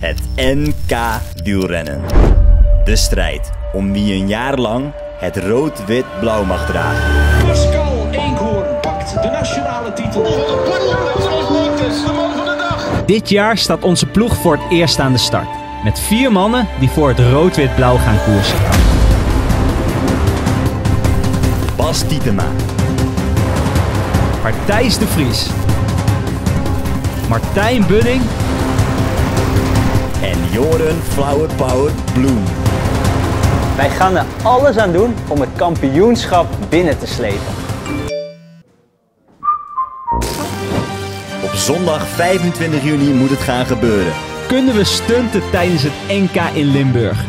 Het NK wielrennen. De strijd om wie een jaar lang het rood-wit-blauw mag dragen. Pascal Eenkhoorn pakt de nationale titel. Dit jaar staat onze ploeg voor het eerst aan de start. Met vier mannen die voor het rood-wit-blauw gaan koersen. Bas Tietema, Partijs de Vries. Martijn Budding Joren Flower Power Bloem. Wij gaan er alles aan doen om het kampioenschap binnen te slepen. Op zondag 25 juni moet het gaan gebeuren. kunnen we stunten tijdens het NK in Limburg.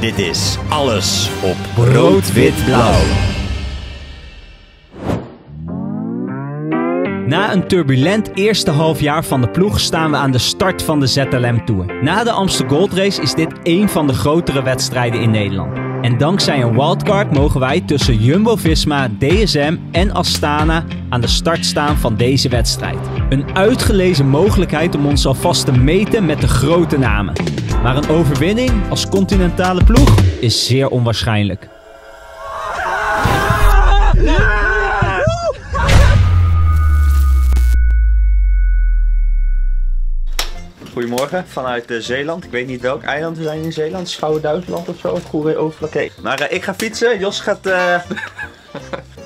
Dit is alles op rood-wit-blauw. Na een turbulent eerste halfjaar van de ploeg staan we aan de start van de ZLM Tour. Na de Amsterdam Gold Race is dit één van de grotere wedstrijden in Nederland. En dankzij een wildcard mogen wij tussen Jumbo-Visma, DSM en Astana aan de start staan van deze wedstrijd. Een uitgelezen mogelijkheid om ons alvast te meten met de grote namen. Maar een overwinning als continentale ploeg is zeer onwaarschijnlijk. Goedemorgen vanuit eh, Zeeland. Ik weet niet welk eiland we zijn in Zeeland. Schouwen-Duitsland of zo. Of Goeree. Maar eh, ik ga fietsen. Jos gaat. eh,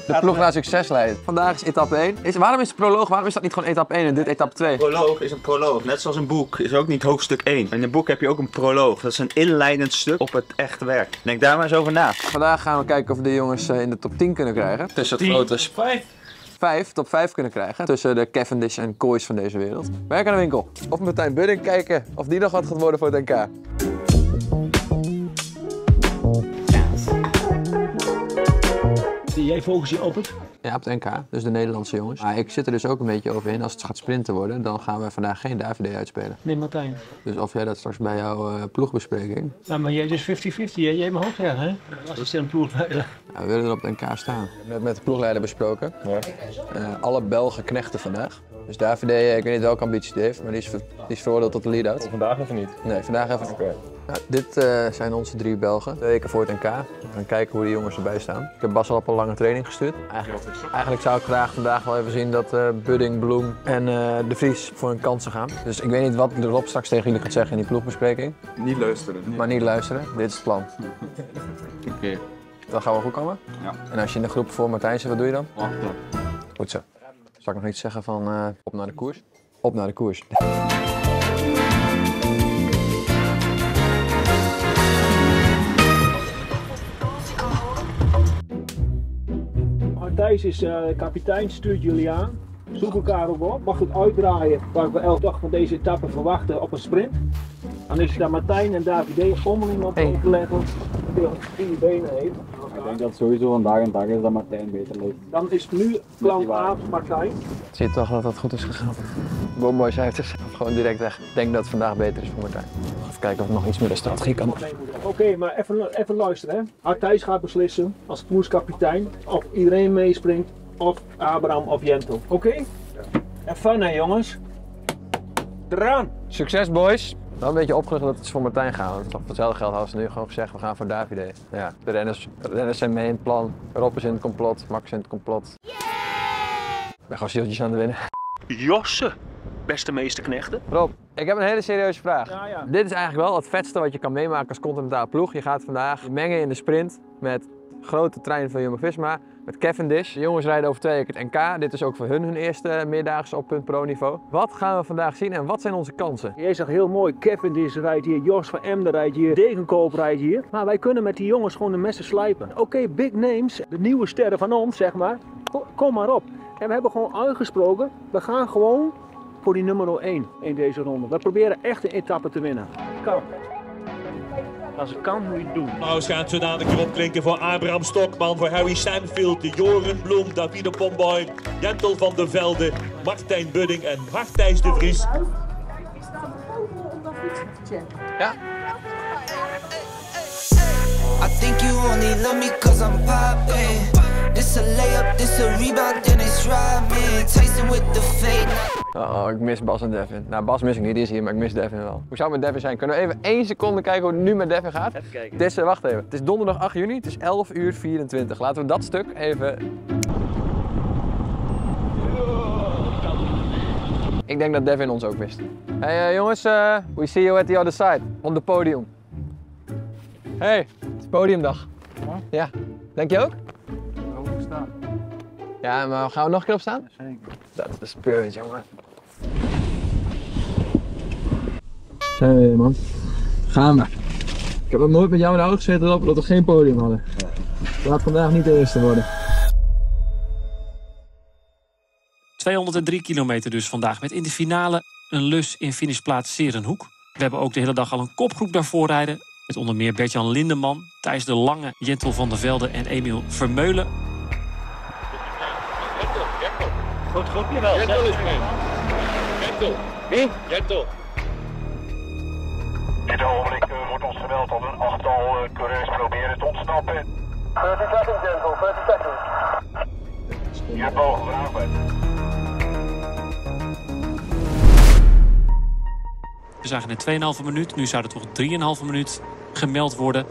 De ploeg naar succes leidt. Vandaag is etappe 1. Is, waarom is het proloog? Waarom is dat niet gewoon etappe 1 en dit etappe 2? proloog is een proloog. Net zoals een boek is ook niet hoofdstuk 1. In een boek heb je ook een proloog. Dat is een inleidend stuk op het echte werk. Denk daar maar eens over na. Vandaag gaan we kijken of we de jongens in de top 10 kunnen krijgen. Tussen het grote sp- Vijf. 5, top 5 kunnen krijgen. Tussen de Cavendish en Koois van deze wereld. Werk aan de winkel. Of Martijn Budding kijken of die nog wat gaat worden voor het NK. Jij focus je op het. Ja, op het NK. Dus de Nederlandse jongens. Maar ik zit er dus ook een beetje over in. Als het gaat sprinten worden, dan gaan we vandaag geen Davide uitspelen. Nee, Martijn. Dus of jij dat straks bij jouw eh, ploegbespreking. Nou, maar jij is 50-50, hè? Jij mag ook zeggen, hè? Assistent ploegleider. Ja, we willen er op het NK staan. Net met de ploegleider besproken. Eh, alle Belgen knechten vandaag. Dus Davide, ik weet niet welke ambitie hij heeft, maar die is, ver- die is veroordeeld tot de lead-out. Vandaag even niet. Nee, vandaag even. Nou, dit eh, zijn onze drie Belgen. Twee weken voor het NK. We gaan kijken hoe de jongens erbij staan. Ik heb Bas al op een lange training gestuurd. Eigenlijk, eigenlijk zou ik graag vandaag wel even zien dat eh, Budding, Bloem en eh, De Vries voor hun kansen gaan. Dus ik weet niet wat Rob straks tegen jullie gaat zeggen in die ploegbespreking. Niet luisteren. Maar niet luisteren. Dit is het plan. Oké. Dan gaan we goed komen. Ja. En als je in de groep voor Martijn zit, wat doe je dan? Wachten. Goed zo. Zal ik nog iets zeggen van op naar de koers? Op naar de koers. Thijs is eh, kapitein, stuurt jullie aan. Zoek elkaar ook op. Mag het uitdraaien waar we elke dag van deze etappe verwachten op een sprint. Dan is aan Martijn en Davide onderling op Hey. te letten. Die benen heeft. Ik denk dat sowieso vandaag een dag is dat Martijn beter loopt. Dan is nu plan A Martijn. Zie je toch dat dat goed is gegaan? Bomboy zei het zichzelf gewoon direct weg. Ik denk dat het vandaag beter is voor Martijn. Even kijken of er nog iets meer de strategie kan. Oké, maar even, even luisteren. Hè. Arthijs gaat beslissen als koerskapitein of iedereen meespringt of Abraham of Jentel. Oké? En fun hè jongens. Eraan! Succes boys! Wel een beetje opgelucht dat het is voor Martijn gaan. Want voor hetzelfde geld hadden ze nu gewoon gezegd we gaan voor Davide. Ja, de renners, de renners zijn mee in het plan. Rob is in het complot, Max is in het complot. Ik ben gewoon zieltjes aan het winnen. Josse, beste meesterknechten. Rob, ik heb een hele serieuze vraag. Ja, ja. Dit is eigenlijk wel het vetste wat je kan meemaken als continentale ploeg. Je gaat vandaag mengen in de sprint met grote trein van Jumbo-Visma, met Cavendish. De jongens rijden over twee weken het NK. Dit is ook voor hun hun eerste meerdaagse op punt pro-niveau. Wat gaan we vandaag zien en wat zijn onze kansen? Jij zegt heel mooi, Kevin rijdt hier, Jos van Emden rijdt hier, Degenkoop rijdt hier. Maar wij kunnen met die jongens gewoon de messen slijpen. Oké, big names, de nieuwe sterren van ons, zeg maar. Ko- Kom maar op. En we hebben gewoon uitgesproken, we gaan gewoon voor die nummer 1 in deze ronde. We proberen echt een etappe te winnen. Kan. Als het kan, moet je het doen. Applaus gaat zo dadelijk erop klinken voor Abraham Stokman, voor Harry Stanfield, de Joren Bloem, Davide Pomboy, Jentel van der Velde, Martijn Budding en Hartijs de Vries. I think you only love me cause I'm poppin'. This a layup, this a rebound, then it's driving. Tyson with the fade. Oh, oh, ik mis Bas en Devin. Nou, Bas mis ik niet, die is hier, maar ik mis Devin wel. Hoe zou het met Devin zijn? Kunnen we even één seconde kijken hoe het nu met Devin gaat? Even kijken. Het is, eh, wacht even. Het is donderdag 8 juni, het is 11 uur 24. Laten we dat stuk even... Ik denk dat Devin ons ook mist. Hey eh, jongens, eh, we see you at the other side, on the podium. Hey, het is podiumdag. Ja. Denk je ook? Ja, maar gaan we nog een keer op staan? Zeker. Dat is de spirit, jongen. Zijn we weer, man. Gaan we. Ik heb nog nooit met jou in de auto gezeten dat we dat we geen podium hadden. Laat vandaag niet de eerste worden. 203 kilometer dus vandaag. Met in de finale een lus in finishplaats Serenhoek. We hebben ook de hele dag al een kopgroep daarvoor rijden. Met onder meer Bert-Jan Lindeman, Thijs de Lange, Jentel van der Velde en Emiel Vermeulen. Groot groepje wel. Jentel is mee. Jentel. Wie? Jentel. Het ogenblik eh, wordt ons gemeld dat een achttal eh, coureurs proberen te ontsnappen. 30 seconds, Jentel, 30 seconds. Je hebt mogen vragen. We zagen net 2,5 minuut. Nu zou er toch 3,5 minuut gemeld worden.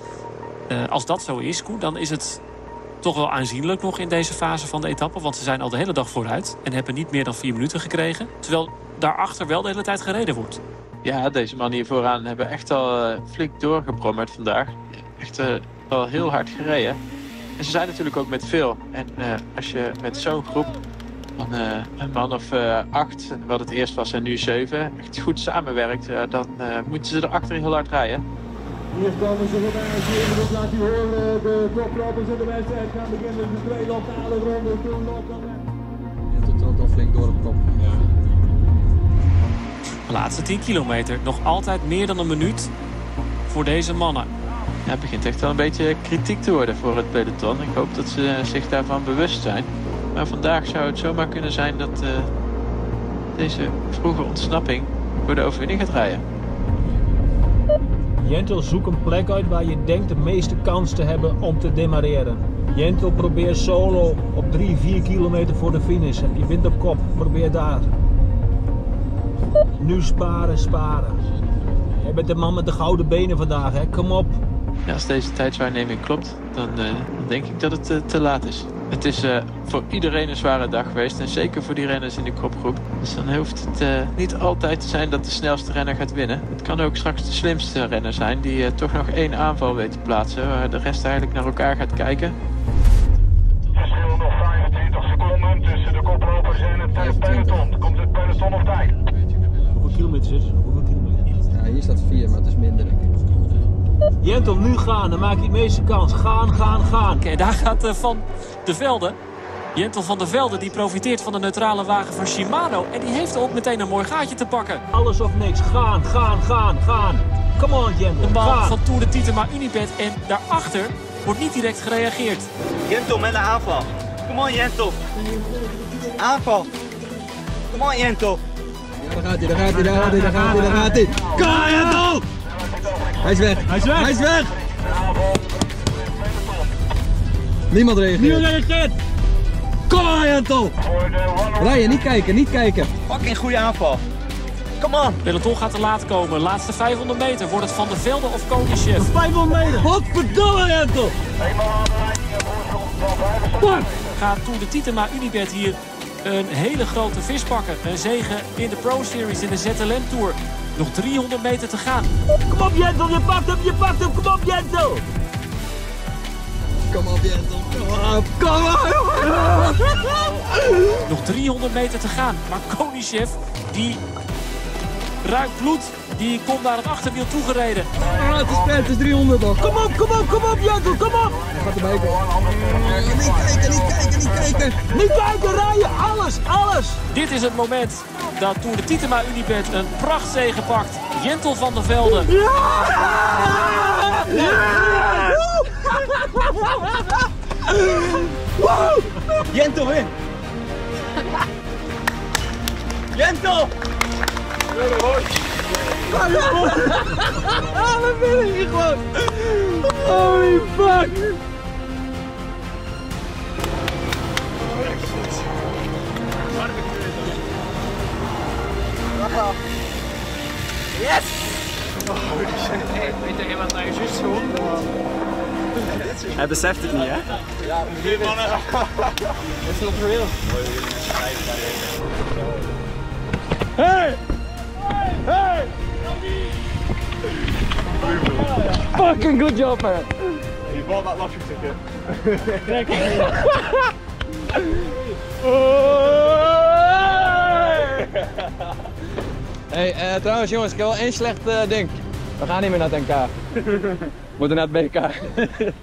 Eh, als dat zo is, Koen, dan is het toch wel aanzienlijk nog in deze fase van de etappe. Want ze zijn al de hele dag vooruit en hebben niet meer dan 4 minuten gekregen. Terwijl daarachter wel de hele tijd gereden wordt. Ja, deze mannen hier vooraan hebben echt al eh, flink doorgebrommerd vandaag. Echt eh, wel heel hard gereden. En ze zijn natuurlijk ook met veel. En eh, als je met zo'n groep van eh, een man of eh, acht, wat het eerst was en nu zeven, echt goed samenwerkt, eh, dan eh, moeten ze erachter heel hard rijden. Hier komen ze voorbij. Zevenhoek laat u horen. De koplopers in de wedstrijd gaan beginnen. De twee lokale ronde. Toen loopt hebt het wel flink door op kop. De laatste 10 kilometer. Nog altijd meer dan een minuut voor deze mannen. Ja, het begint echt wel een beetje kritiek te worden voor het peloton. Ik hoop dat ze zich daarvan bewust zijn. Maar vandaag zou het zomaar kunnen zijn dat eh, deze vroege ontsnapping voor de overwinning gaat rijden. Jentel, zoek een plek uit waar je denkt de meeste kans te hebben om te demareren. Jentel, probeer solo op 3, 4 kilometer voor de finish. Je wint op kop, probeer daar. Nu sparen, sparen. Jij bent de man met de gouden benen vandaag, hè? Kom op. Ja, als deze tijdswaarneming klopt, dan, eh, dan denk ik dat het eh, te laat is. Het is eh, voor iedereen een zware dag geweest en zeker voor die renners in de kopgroep. Dus dan hoeft het eh, niet altijd te zijn dat de snelste renner gaat winnen. Het kan ook straks de slimste renner zijn die eh, toch nog één aanval weet te plaatsen, waar de rest eigenlijk naar elkaar gaat kijken. Verschil nog 25 seconden tussen de koplopers en het peloton. Komt het peloton op tijd? Hoeveel kilometer is het? Hoeveel kilometer? Ja, hier staat 4, maar het is minder denk ik. Jentel, nu gaan, dan maak je het meeste kans. Gaan, gaan, gaan. Oké, daar gaat eh, Van de Velde. Jentel van der Velde die profiteert van de neutrale wagen van Shimano. En die heeft ook meteen een mooi gaatje te pakken. Alles of niks. Gaan, gaan, gaan, gaan. Come on, Jentel. De Gaan. van Tour de Titema Unibet. En daarachter wordt niet direct gereageerd. Jentel met een aanval. Kom on Jentel. Aanval. Kom on Jentel. Daar gaat hij, daar gaat hij, daar gaat hij, daar gaat hij, daar gaat hij. Hij is weg. Hij is weg. Hij is weg. Niemand reageert. Nu reageert. Jentel! Rijden, niet kijken, niet kijken. Fucking goede aanval. Kom on. Peloton gaat te laat komen. Laatste 500 meter. Wordt het Van der Velde of Koningschef? 500 meter. Wat verdomme, Jentel! Gaat Tour de Titema Unibet hier een hele grote vis pakken. Een zegen in de Pro Series in de ZLM Tour. Nog 300 meter te gaan. Kom op, Jentel. Je pakt hem, je pakt hem. Kom op, Jentel. Kom op, Jentel. Kom op, kom op! Nog 300 meter te gaan. Maar Koningschef, die ruikt bloed. Die komt naar het achterwiel toegereden. Ah, het is ver, het is 300 nog. Kom op, kom op, kom op, Jentel. Kom op. Hij gaat erbij komen. Niet kijken, niet kijken, niet kijken. Niet kijken, rijden. Alles, alles. Dit is het moment dat Tour de Titema Unibet een prachtzege pakt. Jentel van der Velde. Jentel win. Jentel. We winnen hier gewoon. Holy fuck. Alpha. Yes! Hey, weet je wat nou juist gewoon? Hij beseft het niet, hè? Ja, vier mannen. It's not real. Hey! Hey! Fucking good job, man. Je bal dat lastig zitten. Kijk. Hey, eh, trouwens jongens, ik heb wel één slecht eh, ding. We gaan niet meer naar het NK. We moeten naar het BK.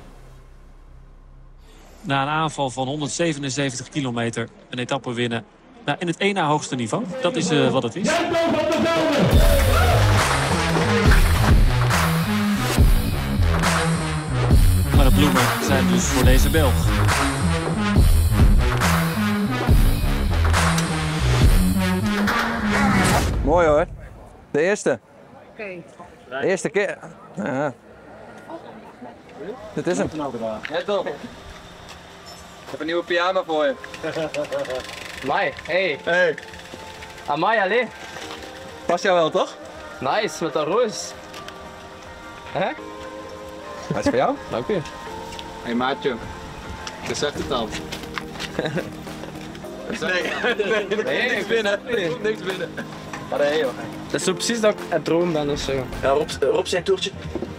Na een aanval van 177 kilometer een etappe winnen. Nou, in het na hoogste niveau. Dat is eh, wat het is. Maar de bloemen zijn dus voor deze Belg. Mooi hoor. De eerste. Oké. De eerste keer. Ja. Dit is hem. Ja, toch. Ik heb een nieuwe pyjama voor je. Mai, hey. Hey. Amai, allee. Past jou wel, toch? Nice, met een roos. Hè? Dat is voor jou. Dank u. Hey maatje, je zegt het al. Nee, nee, niks binnen. Niks binnen. Maar joh. Dat is zo precies dat ik het droom ben of zo. Ja, Rob, Rob zijn toertje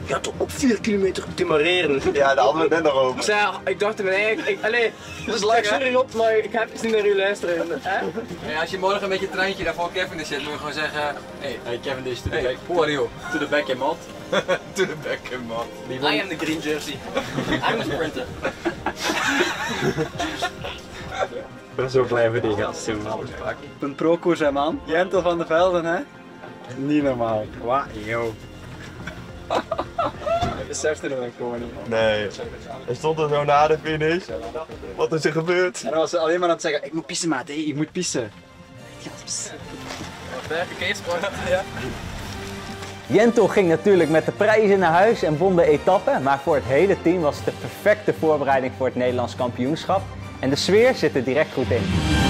gaat toch op 4 kilometer demareren. Ja, daar hadden we het net nog over. Ik dacht in mijn eigen, ik, allee, is leuk Sorry Rob, maar ik heb eens niet naar u luisteren. Hè? Ja, als je morgen met je treintje daar voor Kevin zit, moet je gewoon zeggen: Hey, hey Kevin, this to the back. Who are you? To the back in mat. to the back in mat. I am the green jersey. I'm a sprinter. Ik ben zo blij voor die gasten, man. Een pro-koers, hè, man. Jentel van de Velden, hè? Niet normaal. Wauw, yo. Beseft er nog gewoon niet. Nee, hij stond er zo na de finish. Wat is er gebeurd? En dan was ze alleen maar aan het zeggen, ik moet pissen maat, hey, ik moet pissen. Ja. Jentel ging natuurlijk met de prijzen naar huis en won de etappe. Maar voor het hele team was het de perfecte voorbereiding voor het Nederlands kampioenschap. En de sfeer zit er direct goed in.